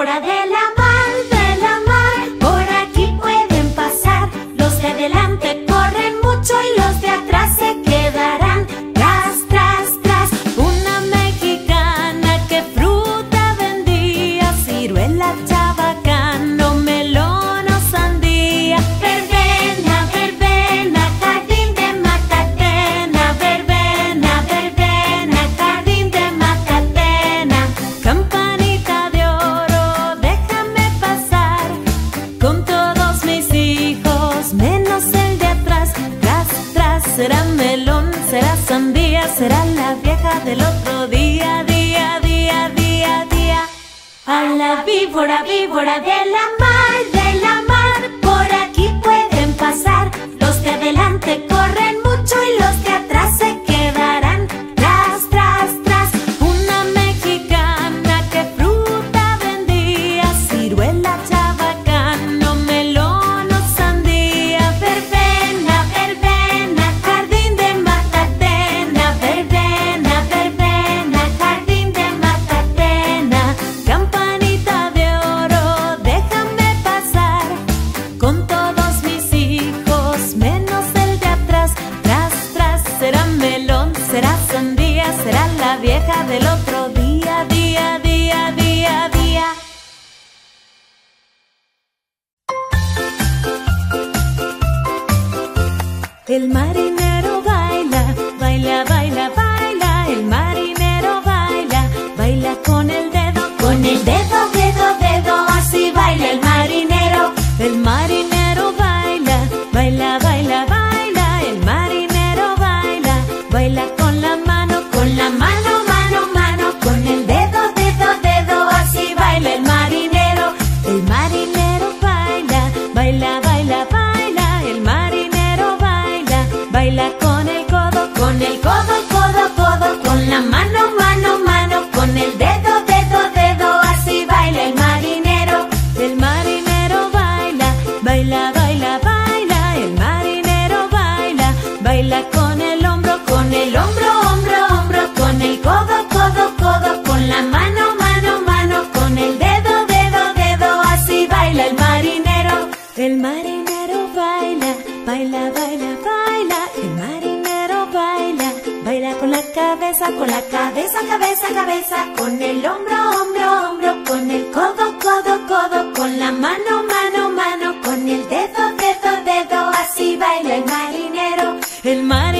hora de la será melón, será sandía, será la vieja del otro día, día, día, día, día. A la víbora, víbora de la mar, de la mar, por aquí pueden pasar los que adelante del otro día, día, día, día, día. El marinero baila, baila, baila, baila. El marinero baila, baila con el dedo, con el dedo, dedo, dedo. Así baila el marinero, el marinero. Baila, baila, baila, el marinero baila. Baila con la cabeza, con la cabeza, cabeza, cabeza. Con el hombro, hombro, hombro. Con el codo, codo, codo. Con la mano, mano, mano. Con el dedo, dedo, dedo. Así baila el marinero. El marinero.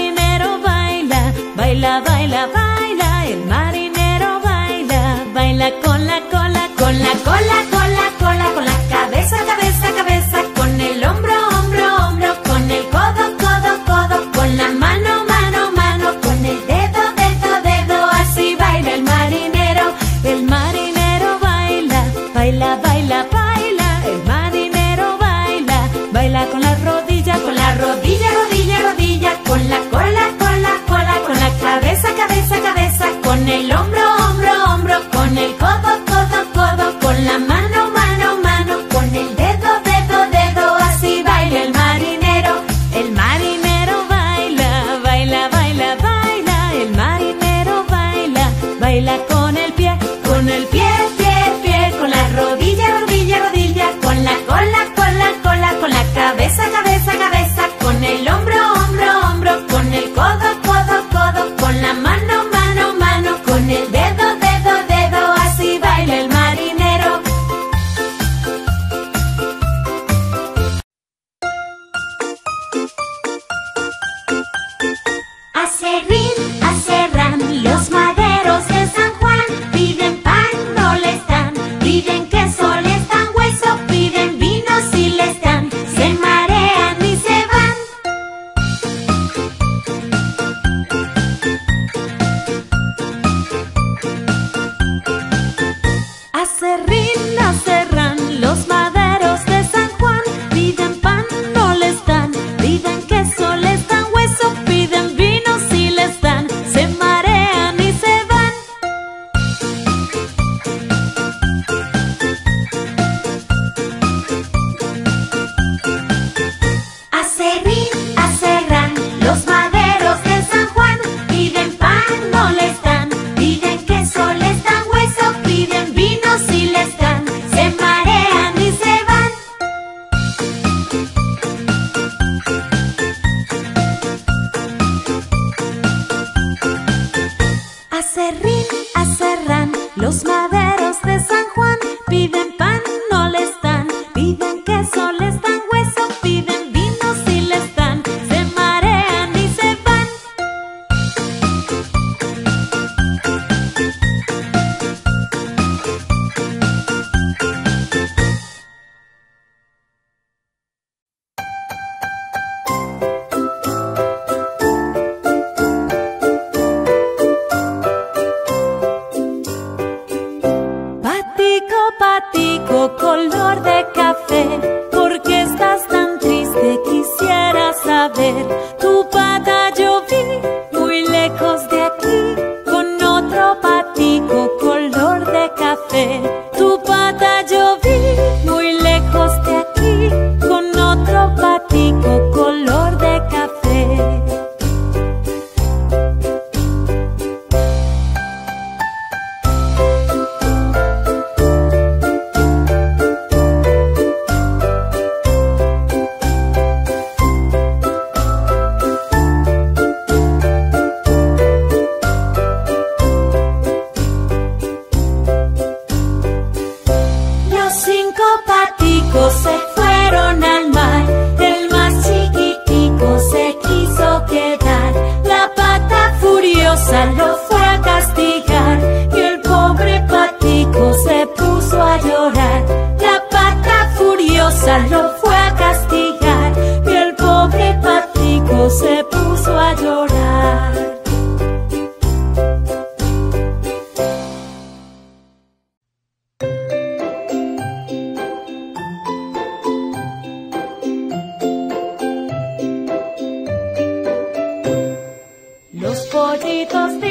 gritos de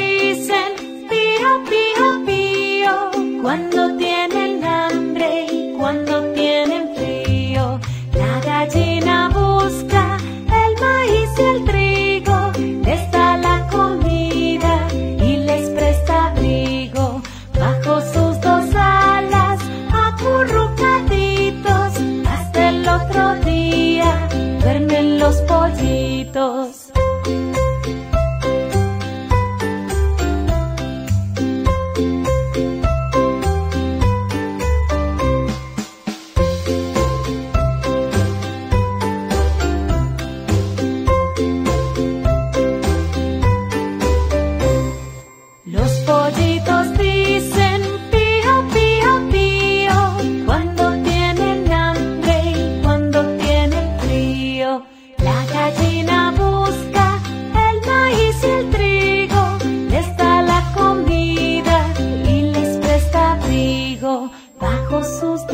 nossos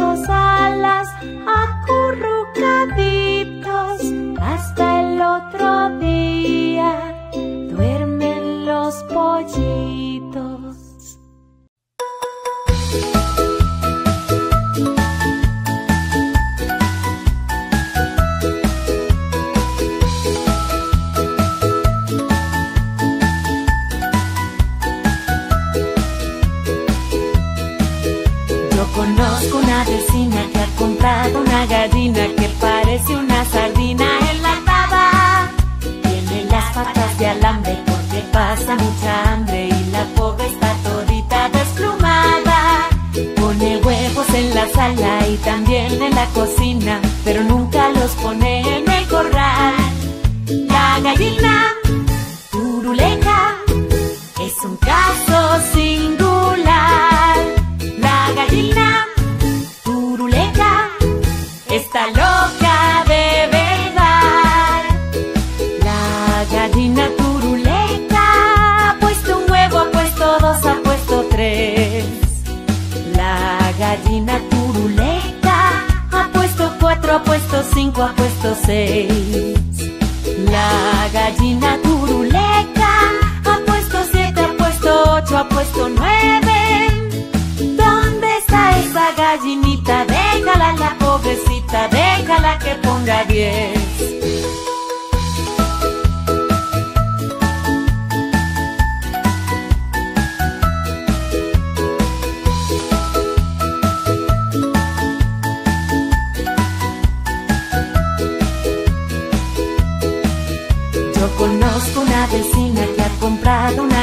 pasa mucha hambre y la pobre está todita desplumada. Pone huevos en la sala y también en la cocina, pero nunca los pone en el corral. La gallina ha puesto 6. La gallina turuleca ha puesto 7, ha puesto 8, ha puesto 9. ¿Dónde está esa gallinita? Déjala la pobrecita, déjala que ponga 10. cada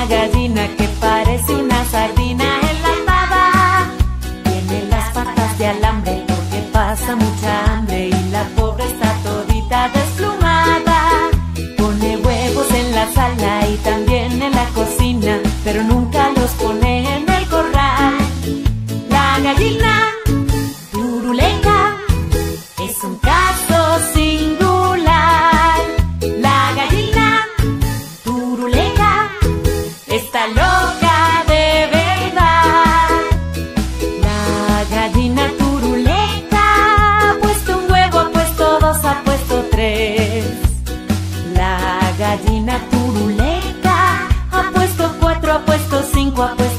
cinco a